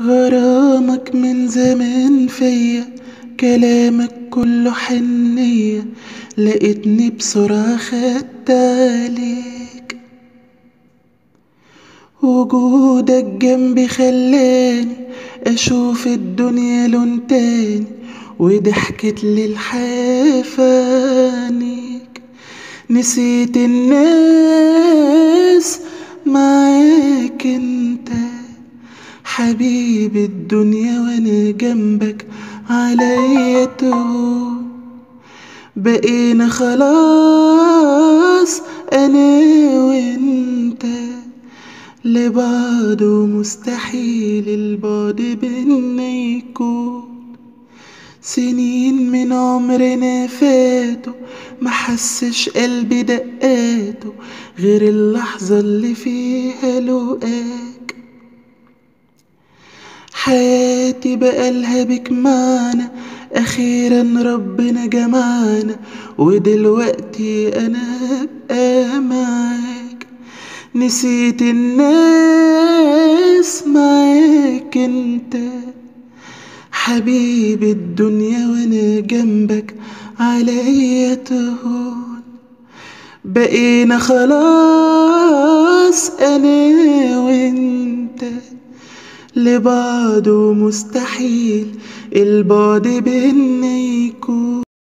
غرامك من زمان فيا كلامك كله حنية لقيتني بسرعة خدت عليك وجودك جنبي خلاني أشوف الدنيا لون تاني وضحكت لي الحياة في عينيك نسيت الناس معاك انت. حبيب الدنيا وأنا جنبك عليا بقينا خلاص أنا وأنت. لبعض ومستحيل البعد بينا يكون. سنين من عمرنا فاتوا محسش قلبي دقاته غير اللحظة اللي فيها لقاك. حياتي بقالها بك معنا أخيرا ربنا جمعنا ودلوقتي أنا هبقى معاك نسيت الناس معاك أنت. حبيب الدنيا وأنا جنبك عليا تهون. بقينا خلاص أنا وأنت. لبعض ومستحيل البعد بينا يكون